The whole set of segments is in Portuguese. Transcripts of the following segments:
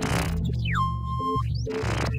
Thank you.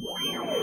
Wow.